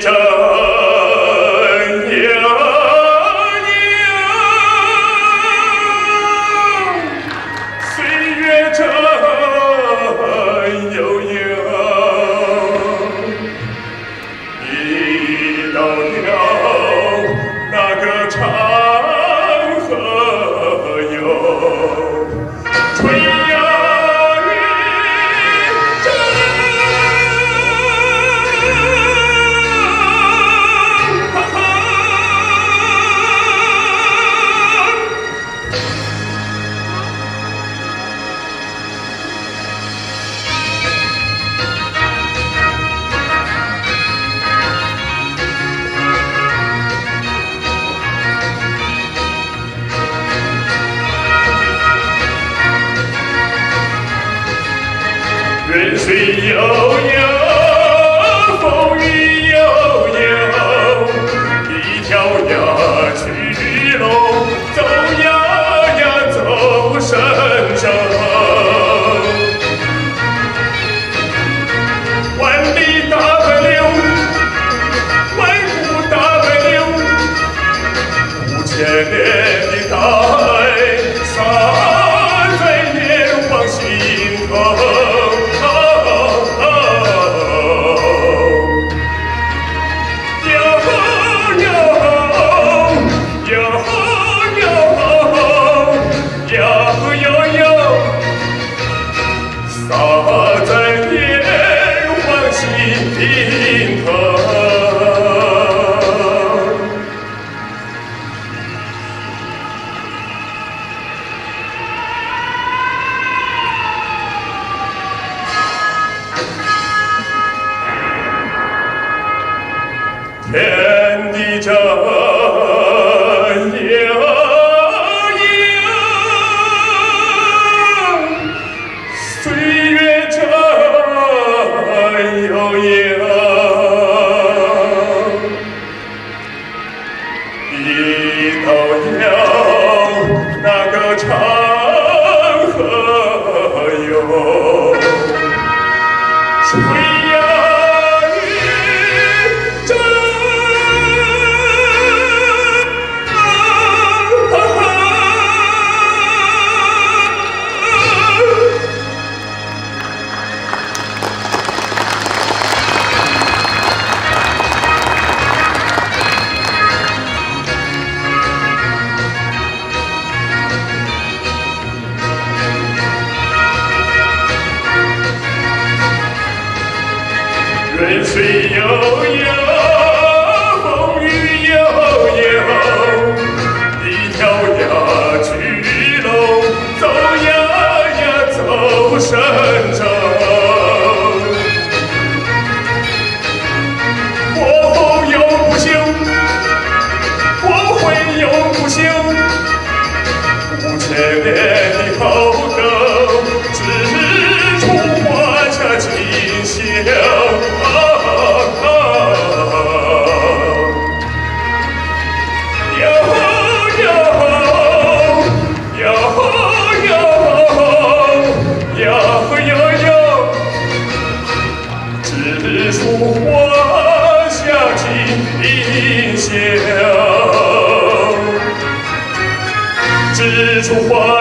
Oh, no. 天地真悠悠。岁月真悠悠，一到了那个长河哟，润水悠悠，风雨悠悠，一条呀去路，走呀呀走深深。过后又不朽，过会又不朽，五千年 to one.